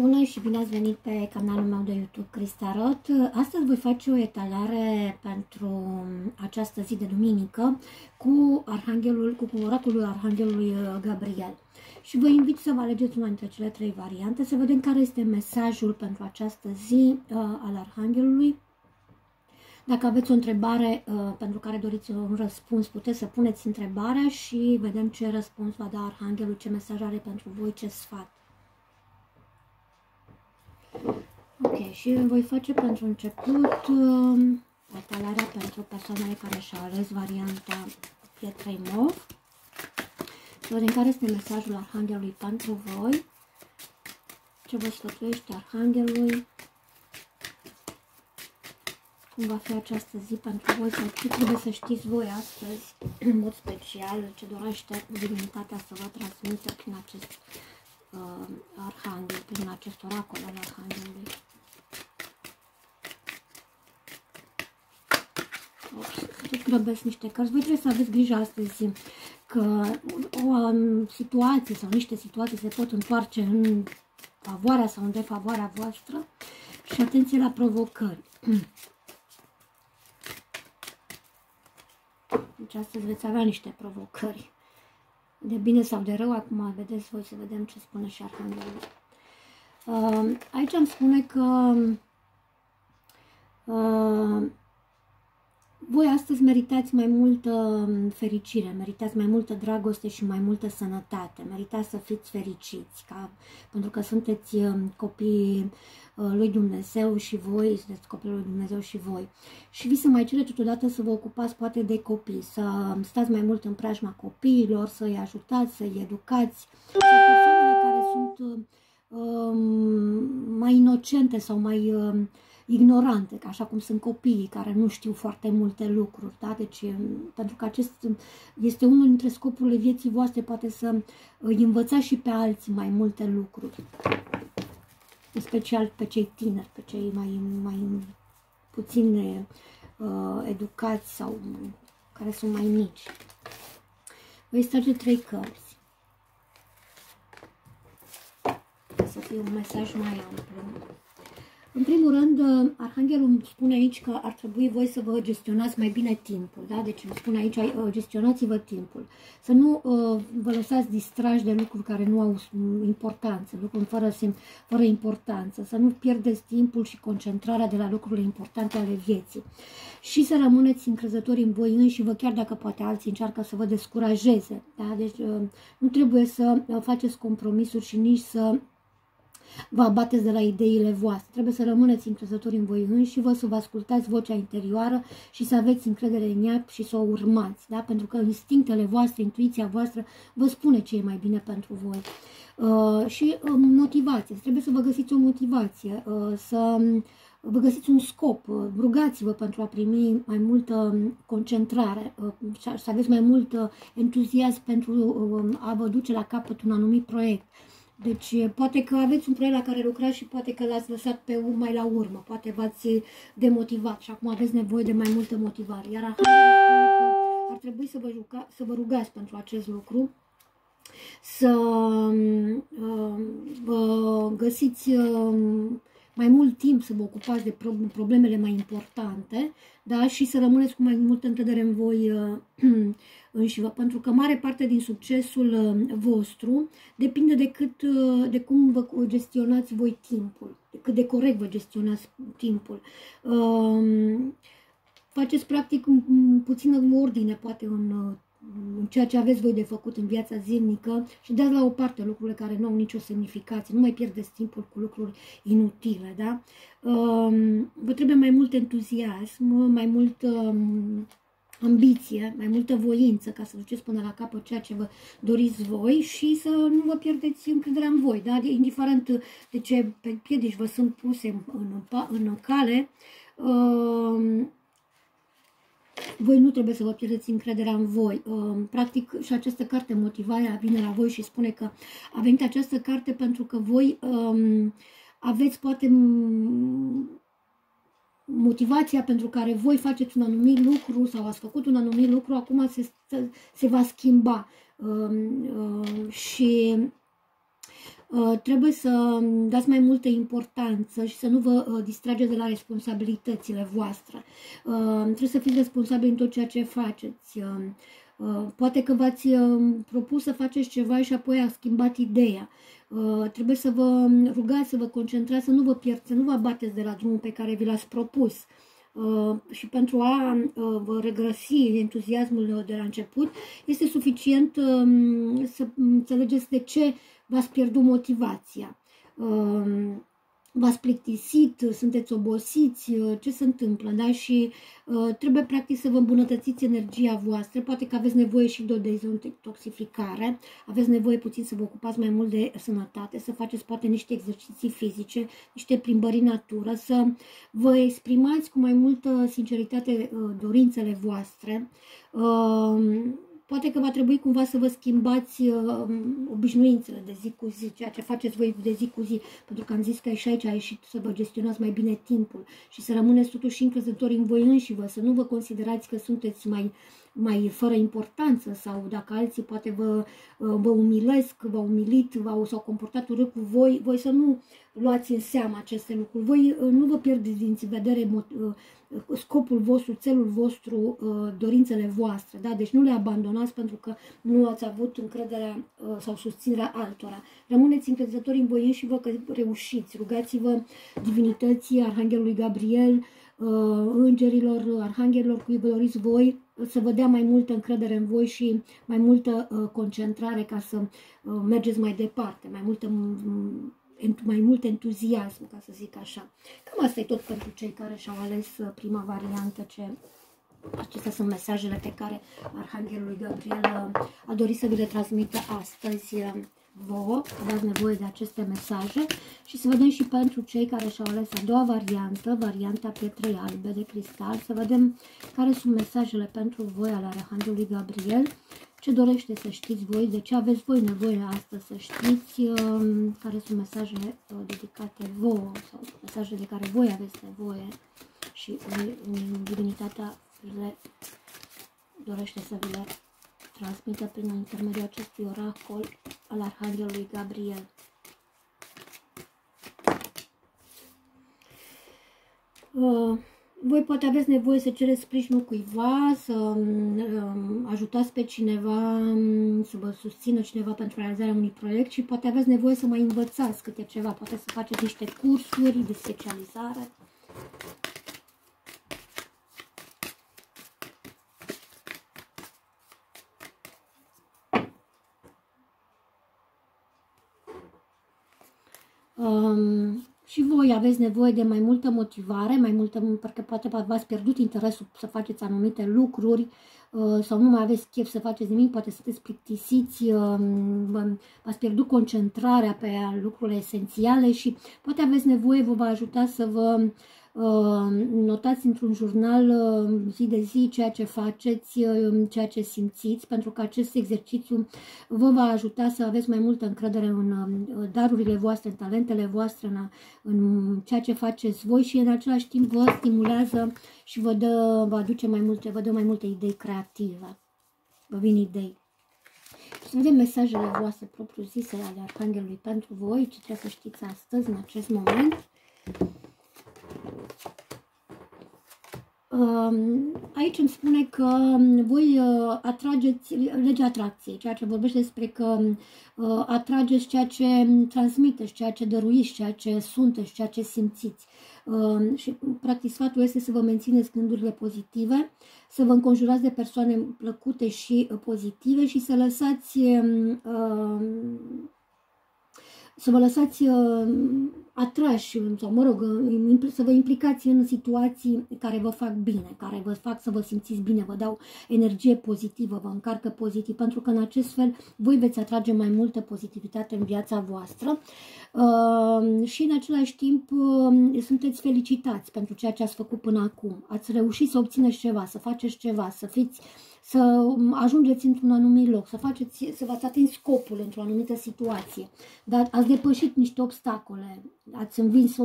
Bună și bine ați venit pe canalul meu de YouTube Cristarot. Astăzi voi face o etalare pentru această zi de duminică cu Arhanghelul, cu oracolul Arhanghelului Gabriel. Și vă invit să vă alegeți una dintre cele trei variante, să vedem care este mesajul pentru această zi uh, al Arhanghelului. Dacă aveți o întrebare uh, pentru care doriți un răspuns, puteți să puneți întrebarea și vedem ce răspuns va da Arhanghelul, ce mesaj are pentru voi, ce sfat. Ok, și voi face pentru început uh, etalarea pentru persoanele care și-au ales varianta pietrei mov. Să vedem care este mesajul Arhanghelului pentru voi. Ce vă sfătuiește Arhanghelului. Cum va fi această zi pentru voi sau ce trebuie să știți voi astăzi, în mod special, ce dorește divinitatea să vă transmită prin acest uh, arhanghel, prin acest oracol al arhanghelului. Tot grăbesc niște cărți. Voi trebuie să aveți grijă astăzi că o um, situație sau niște situații se pot întoarce în favoarea sau în defavoarea voastră și atenție la provocări. Deci astăzi veți avea niște provocări de bine sau de rău, acum vedeți voi să vedem ce spune și Arhanghelul. Uh, aici îmi spune că uh, voi astăzi meritați mai multă um, fericire, meritați mai multă dragoste și mai multă sănătate, meritați să fiți fericiți, ca, pentru că sunteți um, copii uh, lui Dumnezeu și voi, sunteți copilul lui Dumnezeu și voi. Și vi se mai cere totodată să vă ocupați poate de copii, să um, stați mai mult în preajma copiilor, să-i ajutați, să-i educați, să persoanele care sunt um, mai inocente sau mai... Um, ignorante, așa cum sunt copiii care nu știu foarte multe lucruri. Da? Deci, pentru că acest este unul dintre scopurile vieții voastre, poate să îi învățați și pe alții mai multe lucruri. În special pe cei tineri, pe cei mai, mai puțin uh, educați sau care sunt mai mici. Voi strage trei cărți. Să fie un mesaj mai amplu. În primul rând, uh, Arhanghelul îmi spune aici că ar trebui voi să vă gestionați mai bine timpul. Da? Deci îmi spune aici, uh, gestionați-vă timpul. Să nu uh, vă lăsați distrași de lucruri care nu au importanță, lucruri fără, sim, fără importanță. Să nu pierdeți timpul și concentrarea de la lucrurile importante ale vieții. Și să rămâneți încrezători în voi înși vă, chiar dacă poate alții încearcă să vă descurajeze. Da? Deci uh, nu trebuie să uh, faceți compromisuri și nici să vă abateți de la ideile voastre. Trebuie să rămâneți încrezători în voi înși vă să vă ascultați vocea interioară și să aveți încredere în ea și să o urmați. Da? Pentru că instinctele voastre, intuiția voastră vă spune ce e mai bine pentru voi. Uh, și uh, motivație. Trebuie să vă găsiți o motivație, uh, să vă găsiți un scop, uh, rugați-vă pentru a primi mai multă concentrare, uh, să aveți mai mult entuziasm pentru uh, a vă duce la capăt un anumit proiect. Deci, poate că aveți un proiect la care lucrați și poate că l-ați lăsat pe mai la urmă, poate v-ați demotivat și acum aveți nevoie de mai multă motivare. Iar acum ar trebui să vă, juca, să vă rugați pentru acest lucru, să uh, vă găsiți uh, mai mult timp să vă ocupați de problemele mai importante da? și să rămâneți cu mai multă încredere în voi uh, înșivă, pentru că mare parte din succesul uh, vostru depinde de, cât, uh, de cum vă gestionați voi timpul, de cât de corect vă gestionați timpul. Um, faceți practic puțină ordine, poate, în în ceea ce aveți voi de făcut în viața zilnică și dați la o parte lucrurile care nu au nicio semnificație. Nu mai pierdeți timpul cu lucruri inutile, da? Um, vă trebuie mai mult entuziasm, mai mult um, ambiție, mai multă voință ca să duceți până la capăt ceea ce vă doriți voi și să nu vă pierdeți încrederea în voi, da? Indiferent de ce piedici vă sunt puse în, în, în cale, uh, voi nu trebuie să vă pierdeți încrederea în voi. Um, practic, și această carte, Motivarea, vine la voi și spune că a venit această carte pentru că voi um, aveți poate motivația pentru care voi faceți un anumit lucru sau ați făcut un anumit lucru, acum se, se va schimba. Um, uh, și Uh, trebuie să dați mai multă importanță și să nu vă uh, distrageți de la responsabilitățile voastre. Uh, trebuie să fiți responsabili în tot ceea ce faceți. Poate că v-ați propus să faceți ceva și apoi a schimbat ideea. Trebuie să vă rugați, să vă concentrați, să nu vă pierdeți, să nu vă bateți de la drumul pe care vi l-ați propus. și pentru a vă regăsi entuziasmul de la început, este suficient um, să înțelegeți de ce v-ați pierdut motivația, um, v-ați plictisit, sunteți obosiți, uh, ce se întâmplă, da? Și uh, trebuie practic să vă îmbunătățiți energia voastră, poate că aveți nevoie și de o dezintoxificare, aveți nevoie puțin să vă ocupați mai mult de sănătate, să faceți poate niște exerciții fizice, niște plimbări în natură, să vă exprimați cu mai multă sinceritate uh, dorințele voastre, uh, Poate că va trebui cumva să vă schimbați uh, obișnuințele de zi cu zi, ceea ce faceți voi de zi cu zi, pentru că am zis că și aici a ieșit să vă gestionați mai bine timpul și să rămâneți totuși încrezători în voi înși vă, să nu vă considerați că sunteți mai, mai fără importanță sau dacă alții poate vă, uh, vă umilesc, v-au umilit, v-au, s-au comportat urât cu voi, voi să nu luați în seamă aceste lucruri. Voi uh, nu vă pierdeți din vedere uh, scopul vostru, celul vostru, uh, dorințele voastre. Da? Deci nu le abandonați pentru că nu ați avut încrederea uh, sau susținerea altora. Rămâneți încrezători în voi și vă că reușiți. Rugați-vă divinității Arhanghelului Gabriel, uh, îngerilor, arhanghelilor cui vă doriți voi, să vă dea mai multă încredere în voi și mai multă concentrare ca să mergeți mai departe, mai multă mai mult entuziasm, ca să zic așa. Cam asta e tot pentru cei care și-au ales uh, prima variantă, ce Acestea sunt mesajele pe care Arhanghelul Gabriel uh, a dorit să vi le transmită astăzi uh, vouă, aveți nevoie de aceste mesaje și să vedem și pentru cei care și-au ales a doua variantă, varianta pietrei albe de cristal, să vedem care sunt mesajele pentru voi ale Arhanghelului Gabriel. Ce dorește să știți voi, de ce aveți voi nevoie astăzi să știți, um, care sunt mesajele uh, dedicate vouă sau mesajele de care voi aveți nevoie și divinitatea le dorește să vi le transmită prin intermediul acestui oracol al Arhanghelului Gabriel. Uh, voi poate aveți nevoie să cereți sprijinul cuiva, să um, ajutați pe cineva, um, să vă susțină cineva pentru realizarea unui proiect și poate aveți nevoie să mai învățați câte ceva, poate să faceți niște cursuri de specializare. Um, și voi aveți nevoie de mai multă motivare, mai multă, pentru că poate v-ați pierdut interesul să faceți anumite lucruri uh, sau nu mai aveți chef să faceți nimic, poate sunteți plictisiți, um, v-ați pierdut concentrarea pe lucrurile esențiale și poate aveți nevoie, vă va ajuta să vă Uh, notați într-un jurnal uh, zi de zi ceea ce faceți, uh, ceea ce simțiți, pentru că acest exercițiu vă va ajuta să aveți mai multă încredere în darurile voastre, în talentele voastre, în, în ceea ce faceți voi și în același timp vă stimulează și vă, dă, vă aduce mai multe, vă dă mai multe idei creative. Vă vin idei. Să vedem mesajele voastre propriu-zise ale Arhanghelului pentru voi, ce trebuie să știți astăzi, în acest moment. Aici îmi spune că voi uh, atrageți legea atracției, ceea ce vorbește despre că uh, atrageți ceea ce transmiteți, ceea ce dăruiți, ceea ce sunteți, ceea ce simțiți. Și practic sfatul este să vă mențineți gândurile pozitive, să vă înconjurați de persoane plăcute și uh, pozitive și să lăsați să vă lăsați atrași sau, mă rog, să vă implicați în situații care vă fac bine, care vă fac să vă simțiți bine, vă dau energie pozitivă, vă încarcă pozitiv, pentru că în acest fel voi veți atrage mai multă pozitivitate în viața voastră. Uh, și în același timp uh, sunteți felicitați pentru ceea ce ați făcut până acum. Ați reușit să obțineți ceva, să faceți ceva, să fiți să ajungeți într-un anumit loc, să, faceți, să v-ați atins scopul într-o anumită situație, dar ați depășit niște obstacole, ați învins o,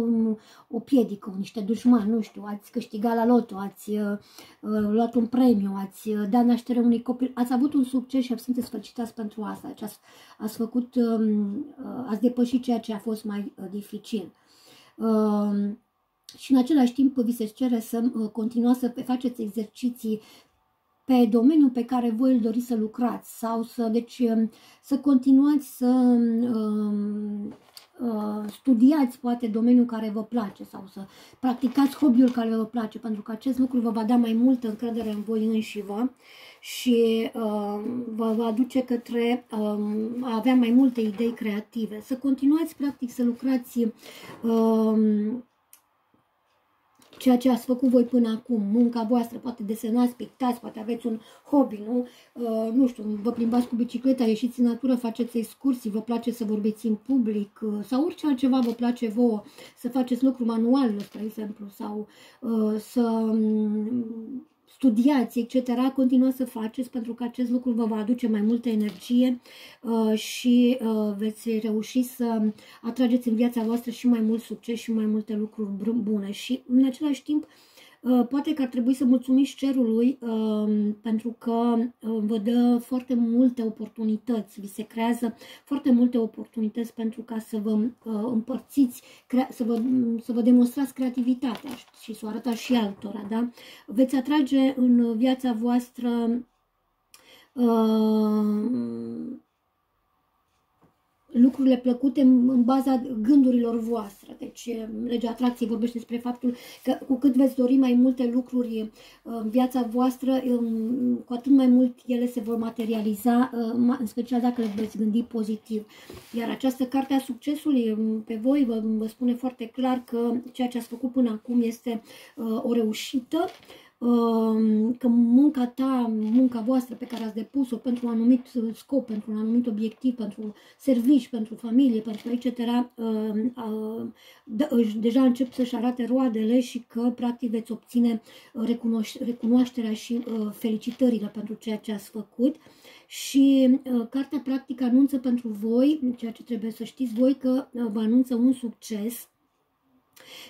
o piedică, niște dușmani, nu știu, ați câștigat la loto, ați uh, uh, luat un premiu, ați uh, dat naștere unui copil, ați avut un succes și sunteți felicitați pentru asta, deci ați, ați făcut, um, uh, ați depășit ceea ce a fost mai uh, dificil. Uh, și în același timp vi se cere să uh, continuați să faceți exerciții pe domeniul pe care voi îl doriți să lucrați sau să, deci, um, să continuați să um, uh, studiați poate domeniul care vă place sau să practicați hobby-ul care vă place, pentru că acest lucru vă va da mai multă încredere în voi înși vă și uh, vă va aduce către uh, a avea mai multe idei creative. Să continuați practic să lucrați uh, ceea ce ați făcut voi până acum, munca voastră, poate desenați, pictați, poate aveți un hobby, nu? Uh, nu știu, vă plimbați cu bicicleta, ieșiți în natură, faceți excursii, vă place să vorbiți în public uh, sau orice altceva vă place vouă, să faceți lucru manual, spre exemplu, sau uh, să um, studiați, etc., continuați să faceți pentru că acest lucru vă va aduce mai multă energie uh, și uh, veți reuși să atrageți în viața voastră și mai mult succes și mai multe lucruri bune și în același timp Uh, poate că ar trebui să mulțumiți cerului uh, pentru că uh, vă dă foarte multe oportunități, vi se creează foarte multe oportunități pentru ca să vă împărțiți, să vă, să vă demonstrați creativitatea și să o arătați și altora. Da? Veți atrage în viața voastră lucrurile plăcute în baza gândurilor voastre. Deci legea atracției vorbește despre faptul că cu cât veți dori mai multe lucruri uh, în viața voastră, um, cu atât mai mult ele se vor materializa, uh, în special dacă le veți gândi pozitiv. Iar această carte a succesului um, pe voi vă, vă spune foarte clar că ceea ce ați făcut până acum este uh, o reușită că munca ta, munca voastră pe care ați depus-o pentru un anumit scop, pentru un anumit obiectiv, pentru servici, pentru familie, pentru etc., da, deja încep să-și arate roadele și că practic veți obține recunoașterea și uh, felicitările pentru ceea ce ați făcut. Și uh, cartea practic anunță pentru voi, ceea ce trebuie să știți voi, că uh, vă anunță un succes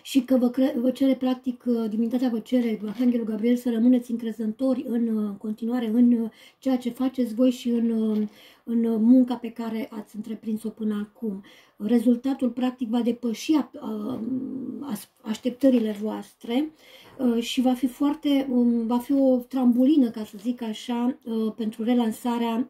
și că vă, cre- vă cere practic, uh, divinitatea vă cere, Arhanghelul Gabriel, să rămâneți încrezători în, uh, în continuare în uh, ceea ce faceți voi și în, în munca pe care ați întreprins-o până acum. Rezultatul practic va depăși așteptările voastre și va fi foarte, um, va fi o trambulină, ca să zic așa, pentru relansarea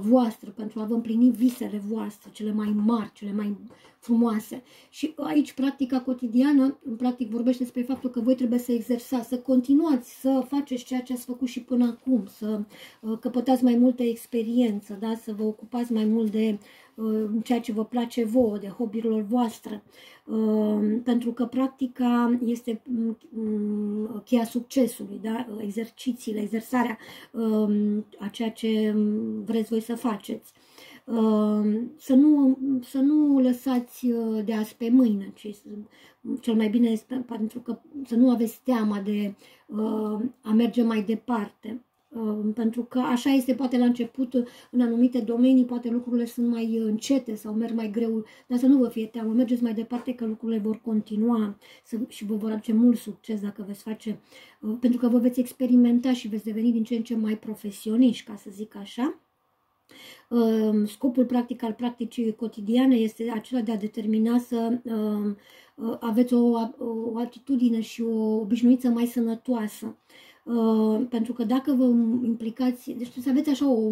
voastră, pentru a vă împlini visele voastre, cele mai mari, cele mai frumoase. Și aici practica cotidiană, în practic vorbește despre faptul că voi trebuie să exersați, să continuați să faceți ceea ce ați făcut și până acum, să uh, căpătați mai multă experiență, da? să vă ocupați mai mult de uh, ceea ce vă place vouă, de hobby-urilor voastre, uh, pentru că practica este um, cheia succesului, da? exercițiile, exersarea um, a ceea ce um, vreți voi să faceți. Ehm, să nu, să nu lăsați uh, de azi pe mâine, ci cel mai bine este pentru că să nu aveți teama de uh, a merge mai departe. Uh, pentru că așa este poate la început în anumite domenii, poate lucrurile sunt mai încete sau merg mai greu, dar să nu vă fie teamă, mergeți mai departe că lucrurile vor continua să, și vă vor aduce mult succes dacă veți face, uh, pentru că vă veți experimenta și veți deveni din ce în ce mai profesioniști, ca să zic așa. Ehm, scopul practic al practicii cotidiane este acela de a determina să ehm, aveți o, o atitudine și o obișnuință mai sănătoasă. Ehm, pentru că dacă vă implicați, deci să aveți așa o,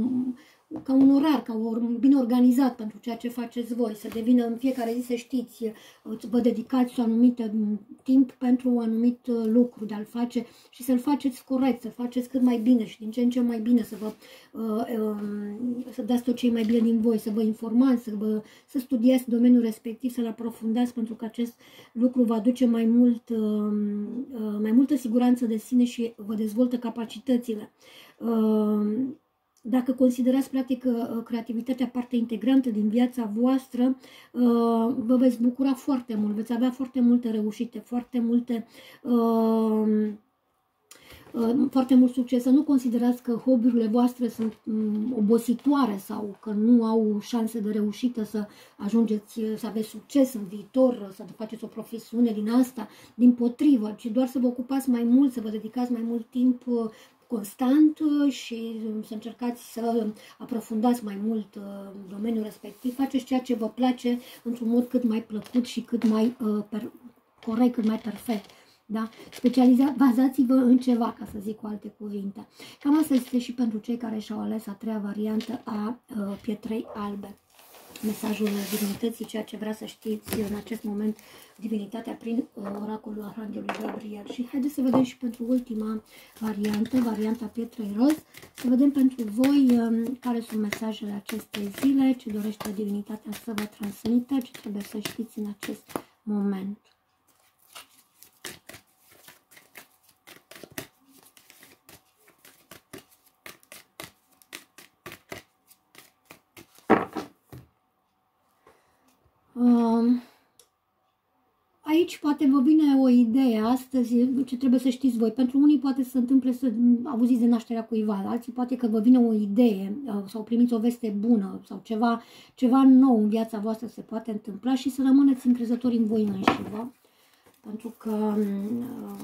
ca un orar, ca un, bine organizat pentru ceea ce faceți voi, să devină în fiecare zi să știți, uh, vă dedicați un anumit timp pentru un anumit uh, lucru de a-l face și să-l faceți corect, să-l faceți cât mai bine și din ce în ce mai bine, să vă uh, um, să dați tot ce e mai bine din voi, să vă informați, să, vă, să studiați domeniul respectiv, să-l aprofundați pentru că acest lucru va aduce mai, mult, um, mai multă siguranță de sine și vă dezvoltă capacitățile. Dacă considerați practic uh, creativitatea parte integrantă din viața voastră, uh, vă veți bucura foarte mult, veți avea foarte multe reușite, foarte multe uh, foarte mult succes. Să nu considerați că hobby-urile voastre sunt mm, obositoare sau că nu au șanse de reușită să ajungeți, să aveți succes în viitor, să faceți o profesiune din asta, din potrivă, ci doar să vă ocupați mai mult, să vă dedicați mai mult timp constant și să încercați să aprofundați mai mult domeniul respectiv, faceți ceea ce vă place într-un mod cât mai plăcut și cât mai corect, cât mai perfect. Da? Specializați-vă în ceva, ca să zic cu alte cuvinte. Cam asta este și pentru cei care și-au ales a treia variantă a uh, pietrei albe. Mesajul divinității, ceea ce vrea să știți în acest moment, divinitatea prin uh, oracolul Arhanghelului Gabriel. Și haideți să vedem și pentru ultima variantă, varianta pietrei roz, să vedem pentru voi um, care sunt mesajele acestei zile, ce dorește divinitatea să vă transmită, ce trebuie să știți în acest moment. Aici poate vă vine o idee astăzi ce trebuie să știți voi. Pentru unii poate să se întâmple să auziți de nașterea cuiva, alții poate că vă vine o idee uh, sau primiți o veste bună sau ceva, ceva nou în viața voastră se poate întâmpla și să rămâneți încrezători în voi înșivă. Pentru că uh,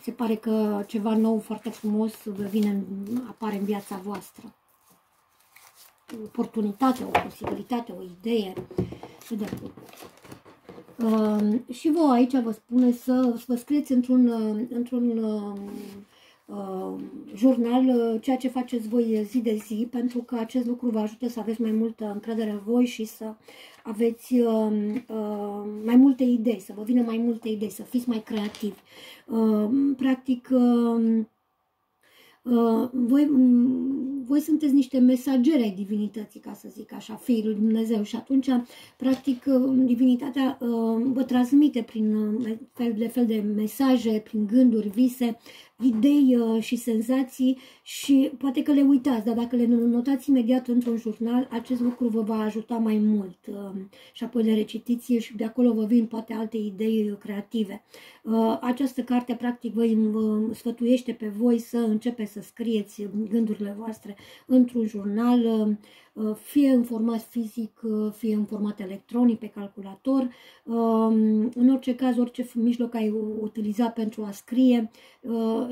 se pare că ceva nou foarte frumos vă vine, apare în viața voastră. O oportunitate, o posibilitate, o idee. Vedem. Uh, și vă aici vă spune să vă scrieți într-un uh, într-un uh, uh, jurnal uh, ceea ce faceți voi zi de zi, pentru că acest lucru vă ajută să aveți mai multă încredere în voi și să aveți uh, uh, mai multe idei, să vă vină mai multe idei, să fiți mai creativi. Uh, practic, uh, Uh, voi, mm, voi sunteți niște mesageri ai divinității, ca să zic așa, fiii lui Dumnezeu. Și atunci, practic, uh, divinitatea uh, vă transmite prin fel de fel de mesaje, prin gânduri, vise, idei uh, și senzații și poate că le uitați, dar dacă le notați imediat într-un jurnal, acest lucru vă va ajuta mai mult uh, și apoi le recitiți și de acolo vă vin poate alte idei creative. Uh, această carte practic vă sfătuiește pe voi să începeți să scrieți gândurile voastre într-un jurnal, Uh, fie în format fizic, uh, fie în format electronic pe calculator. Um, în orice caz, orice mijloc ai utilizat pentru a scrie, uh,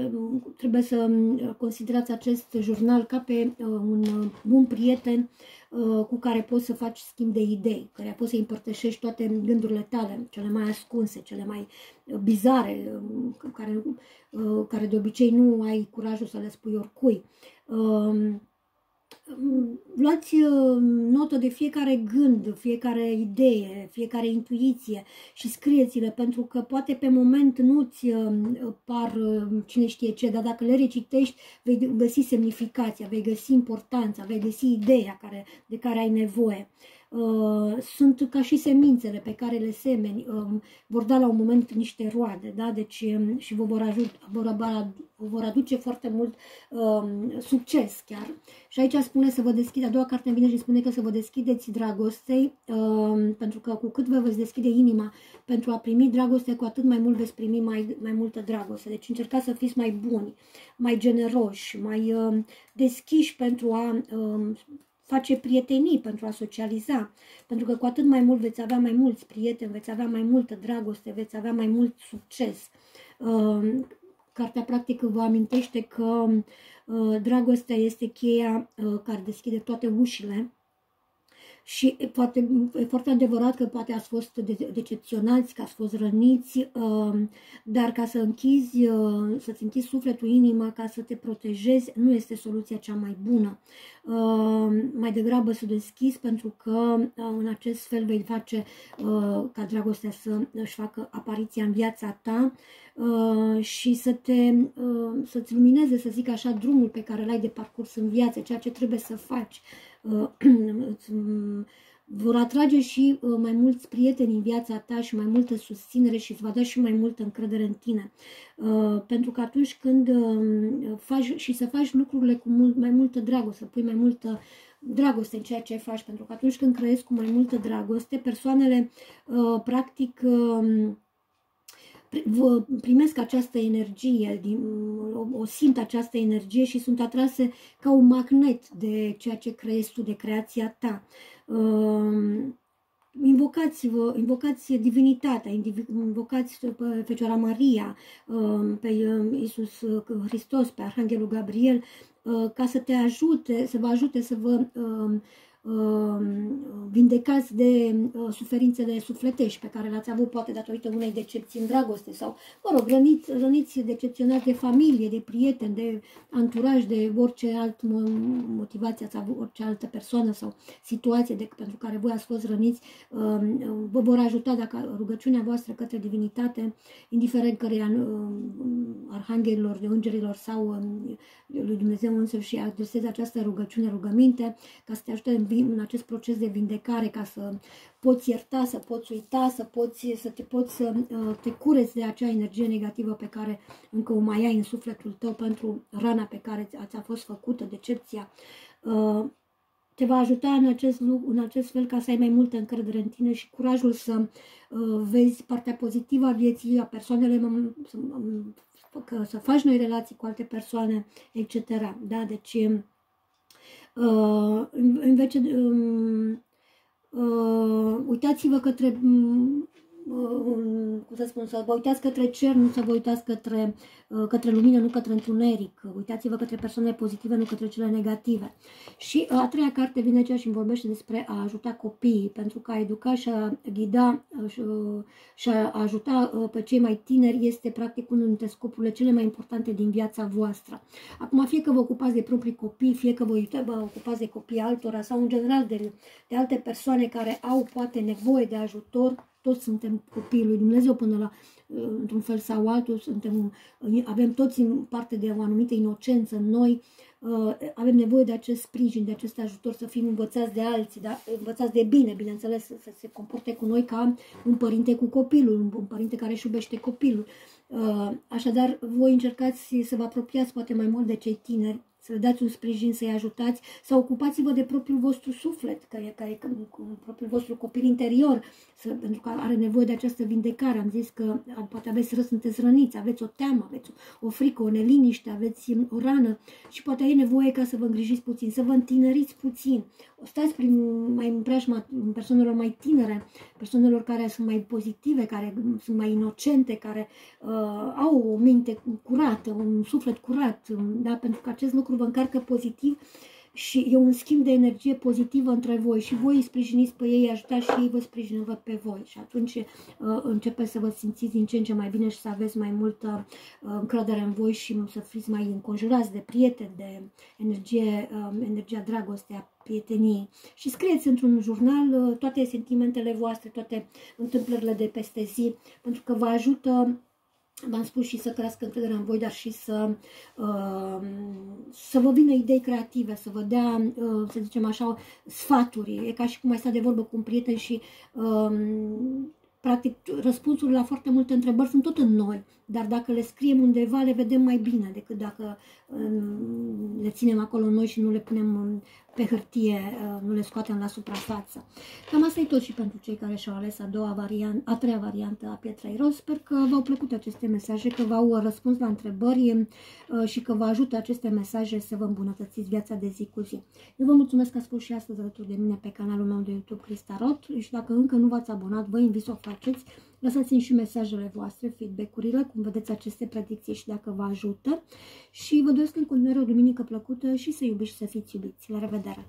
trebuie să considerați acest jurnal ca pe un bun prieten cu care poți să faci schimb de idei, care poți să împărtășești toate gândurile tale, cele mai ascunse, cele mai bizare, care, care de obicei nu ai curajul să le spui oricui. Um, luați uh, notă de fiecare gând, fiecare idee, fiecare intuiție și scrieți-le, pentru că poate pe moment nu-ți uh, par uh, cine știe ce, dar dacă le recitești, vei găsi semnificația, vei găsi importanța, vei găsi ideea care, de care ai nevoie. Uh, sunt ca și semințele pe care le semeni, um, vor da la un moment niște roade, da? deci um, și vă vor, ajut, vor, vă vor aduce foarte mult um, succes chiar. Și aici spune să vă deschide, a doua carte vine și spune că să vă deschideți dragostei, um, pentru că cu cât vă veți deschide inima pentru a primi dragoste, cu atât mai mult veți primi mai, mai multă dragoste. Deci încercați să fiți mai buni, mai generoși, mai um, deschiși pentru a um, face prietenii, pentru a socializa. Pentru că cu atât mai mult veți avea mai mulți prieteni, veți avea mai multă dragoste, veți avea mai mult succes. Uh, cartea practică vă amintește că uh, dragostea este cheia uh, care deschide toate ușile și poate, e foarte adevărat că poate ați fost decepționați, că ați fost răniți, um, dar ca să închizi, uh, să-ți închizi sufletul, inima, ca să te protejezi, nu este soluția cea mai bună. Um, mai degrabă să deschizi pentru că uh, în acest fel vei face uh, ca dragostea să își facă apariția în viața ta și să te, să-ți lumineze, să zic așa, drumul pe care l-ai de parcurs în viață, ceea ce trebuie să faci Uh, vor atrage și uh, mai mulți prieteni în viața ta și mai multă susținere și îți va da și mai multă încredere în tine. Uh, pentru că atunci când faci și să faci lucrurile cu mult, mai multă dragoste, să pui mai multă dragoste în ceea ce faci, pentru că atunci când creezi cu mai multă dragoste, persoanele practic primesc această energie, o, o simt această energie și sunt atrase ca un magnet de ceea ce creezi tu, de creația ta. Um, invocați-vă, invocați divinitatea, invocați pe Fecioara Maria, um, pe um, Iisus Hristos, pe Arhanghelul Gabriel, uh, ca să te ajute, să vă ajute să vă Um, vindecați de uh, suferințele sufletești pe care le-ați avut poate datorită unei decepții în dragoste sau, mă rog, răniți, răniți decepționați de familie, de prieteni, de anturaj, de orice alt motivație ați avut, orice altă persoană sau situație de, pentru care voi ați fost răniți, um, vă vor ajuta dacă rugăciunea voastră către divinitate, indiferent căreia um, arhanghelilor, de îngerilor sau lui Dumnezeu însă și adresezi această rugăciune, rugăminte, ca să te ajute în, în acest proces de vindecare, ca să poți ierta, să poți uita, să, poți, să te poți să uh, te cureți de acea energie negativă pe care încă o mai ai în sufletul tău pentru rana pe care ți-a fost făcută, decepția. Uh, te va ajuta în acest, în acest fel ca să ai mai multă încredere în tine și curajul să uh, vezi partea pozitivă a vieții, a persoanele, să, că, să faci noi relații cu alte persoane, etc. Da? Deci, uh, în vece, uh, uh, uitați-vă către cum să spun, să vă uitați către cer, nu să vă uitați către, uh, către lumină, nu către întuneric. Uitați-vă către persoane pozitive, nu către cele negative. Și uh, a treia carte vine aceea și îmi vorbește despre a ajuta copiii, pentru că a educa și a ghida uh, și a ajuta pe cei mai tineri este practic unul dintre scopurile cele mai importante din viața voastră. Acum, fie că vă ocupați de proprii copii, fie că vă, vă ocupați de copii altora sau în general de, de alte persoane care au poate nevoie de ajutor, toți suntem copiii lui Dumnezeu până la, uh, într-un fel sau altul, suntem, uh, avem toți parte de o anumită inocență în noi, uh, avem nevoie de acest sprijin, de acest ajutor, să fim învățați de alții, da? învățați de bine, bineînțeles, să se comporte cu noi ca un părinte cu copilul, un părinte care își iubește copilul. Așadar, voi încercați să vă apropiați poate mai mult de cei tineri, să le dați un sprijin, să-i ajutați, să ocupați-vă de propriul vostru suflet, care, care, propriul vostru copil interior, să, pentru că are nevoie de această vindecare. Am zis că poate aveți ră, sunteți răniți, aveți o teamă, aveți o frică, o neliniște, aveți o rană și poate ai nevoie ca să vă îngrijiți puțin, să vă întineriți puțin. O stați prin mai în preajma persoanelor mai tinere, persoanelor care sunt mai pozitive, care sunt mai inocente, care uh, au o minte curată, un suflet curat, da? pentru că acest lucru vă încarcă pozitiv și e un schimb de energie pozitivă între voi și voi îi sprijiniți pe ei, ajutați și ei vă sprijină pe voi și atunci uh, începeți să vă simțiți din ce în ce mai bine și să aveți mai multă uh, încredere în voi și să fiți mai înconjurați de prieteni, de energie, uh, energia dragostea, prieteniei. Și scrieți într-un jurnal uh, toate sentimentele voastre, toate întâmplările de peste zi, pentru că vă ajută v-am spus și să crească încrederea în voi, dar și să, uh, să vă vină idei creative, să vă dea, uh, să zicem așa, sfaturi. E ca și cum ai sta de vorbă cu un prieten și uh, practic răspunsurile la foarte multe întrebări sunt tot în noi, dar dacă le scriem undeva le vedem mai bine decât dacă le ținem acolo noi și nu le punem pe hârtie, uh, nu le scoatem la suprafață. Cam asta e tot și pentru cei care și-au ales a, doua variant, a treia variantă a Pietrei Roz. Sper că v-au plăcut aceste mesaje, că v-au răspuns la întrebări uh, și că vă ajută aceste mesaje să vă îmbunătățiți viața de zi cu zi. Eu vă mulțumesc că ați fost și astăzi alături de mine pe canalul meu de YouTube Cristarot și dacă încă nu v-ați abonat, vă invit să o faceți Lăsați-mi și mesajele voastre, feedback-urile, cum vedeți aceste predicții și dacă vă ajută. Și vă doresc în continuare o duminică plăcută și să iubiți și să fiți iubiți. La revedere!